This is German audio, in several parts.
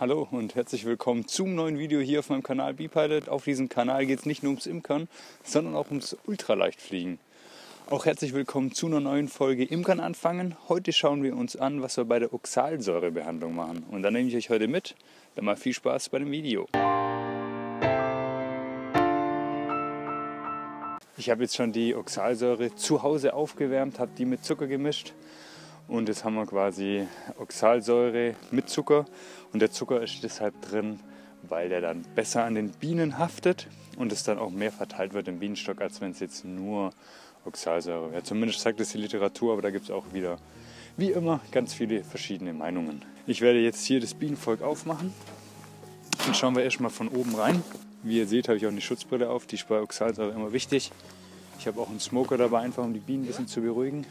Hallo und herzlich willkommen zum neuen Video hier auf meinem Kanal BePilot. Auf diesem Kanal geht es nicht nur ums Imkern, sondern auch ums Ultraleichtfliegen. Auch herzlich willkommen zu einer neuen Folge Imkern anfangen. Heute schauen wir uns an, was wir bei der Oxalsäurebehandlung machen. Und dann nehme ich euch heute mit. Dann mal viel Spaß bei dem Video. Ich habe jetzt schon die Oxalsäure zu Hause aufgewärmt, habe die mit Zucker gemischt und jetzt haben wir quasi Oxalsäure mit Zucker. Und der Zucker ist deshalb drin, weil der dann besser an den Bienen haftet und es dann auch mehr verteilt wird im Bienenstock, als wenn es jetzt nur Oxalsäure wäre. Zumindest sagt es die Literatur, aber da gibt es auch wieder, wie immer, ganz viele verschiedene Meinungen. Ich werde jetzt hier das Bienenvolk aufmachen. Dann schauen wir erstmal von oben rein. Wie ihr seht, habe ich auch eine Schutzbrille auf. Die ist bei Oxalsäure immer wichtig. Ich habe auch einen Smoker dabei, einfach um die Bienen ein bisschen zu beruhigen.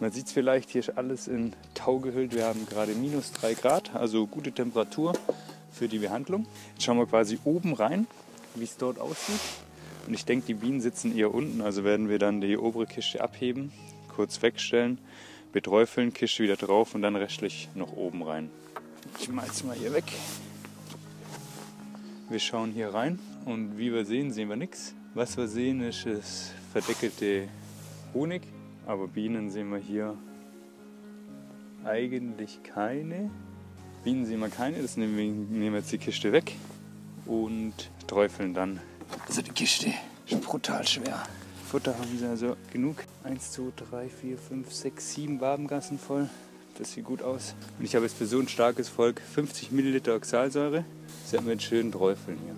Man sieht es vielleicht, hier ist alles in Tau gehüllt. Wir haben gerade minus 3 Grad, also gute Temperatur für die Behandlung. Jetzt schauen wir quasi oben rein, wie es dort aussieht. Und ich denke, die Bienen sitzen eher unten, also werden wir dann die obere Kiste abheben, kurz wegstellen, beträufeln, Kiste wieder drauf und dann restlich noch oben rein. Ich jetzt mal hier weg. Wir schauen hier rein und wie wir sehen, sehen wir nichts. Was wir sehen, ist das verdeckelte Honig aber Bienen sehen wir hier eigentlich keine. Bienen sehen wir keine, das nehmen wir, nehmen wir jetzt die Kiste weg und träufeln dann. Also die Kiste ist brutal schwer. Futter haben sie also genug. 1, 2, 3, 4, 5, 6, 7 Wabengassen voll. Das sieht gut aus. Und ich habe jetzt für so ein starkes Volk 50 Milliliter Oxalsäure. Das werden wir jetzt schön träufeln hier.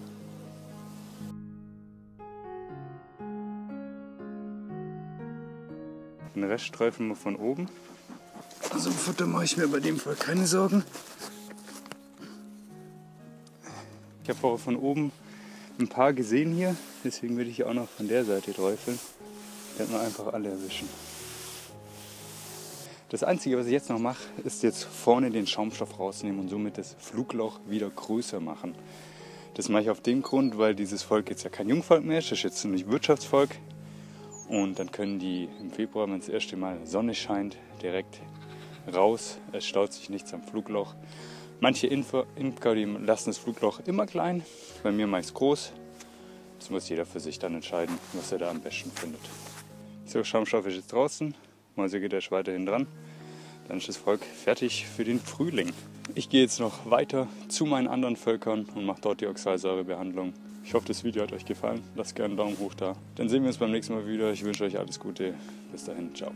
Den Rest streifen wir von oben. Also Futter mache ich mir bei dem Fall keine Sorgen. Ich habe auch von oben ein paar gesehen hier, deswegen würde ich auch noch von der Seite träufeln. Werden wir einfach alle erwischen. Das Einzige, was ich jetzt noch mache, ist jetzt vorne den Schaumstoff rausnehmen und somit das Flugloch wieder größer machen. Das mache ich auf dem Grund, weil dieses Volk jetzt ja kein Jungvolk mehr ist, das ist jetzt ein Wirtschaftsvolk. Und dann können die im Februar, wenn das erste Mal Sonne scheint, direkt raus. Es staut sich nichts am Flugloch. Manche Imker die lassen das Flugloch immer klein. Bei mir meist groß. Das muss jeder für sich dann entscheiden, was er da am besten findet. So, Schaumstoff ist jetzt draußen. Mäuse geht er weiterhin dran. Dann ist das Volk fertig für den Frühling. Ich gehe jetzt noch weiter zu meinen anderen Völkern und mache dort die Oxalsäurebehandlung. Ich hoffe, das Video hat euch gefallen. Lasst gerne einen Daumen hoch da. Dann sehen wir uns beim nächsten Mal wieder. Ich wünsche euch alles Gute. Bis dahin. Ciao.